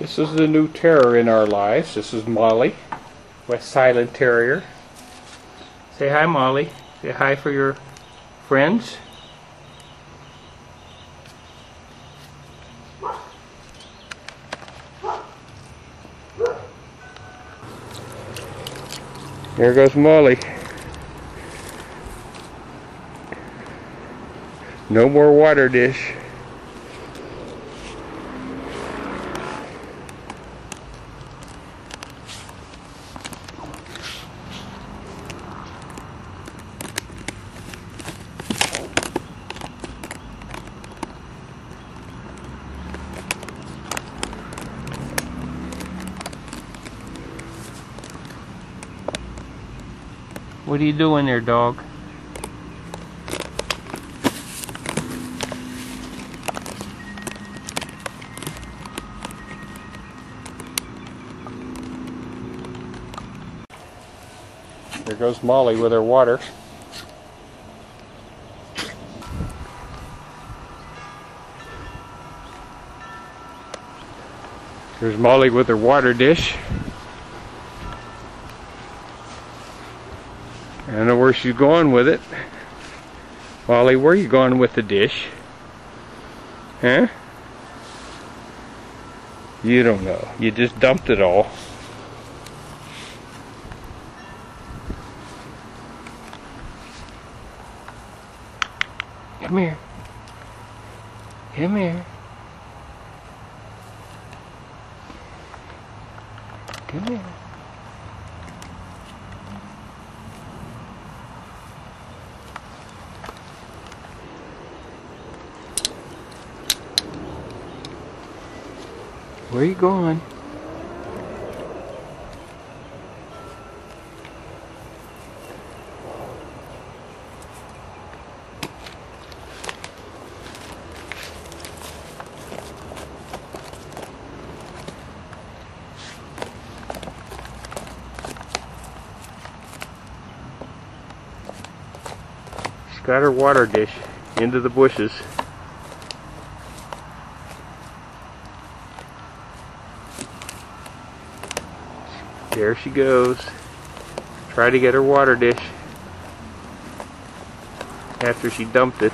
This is the new terror in our lives. This is Molly, West Highland Terrier. Say hi, Molly. Say hi for your friends. There goes Molly. No more water dish. What are you doing there, dog? There goes Molly with her water. There's Molly with her water dish. I don't know where she's going with it. Molly, where are you going with the dish? Huh? You don't know. You just dumped it all. Come here. Come here. Come here. Where are you going? She's got her water dish into the bushes. There she goes. Try to get her water dish after she dumped it.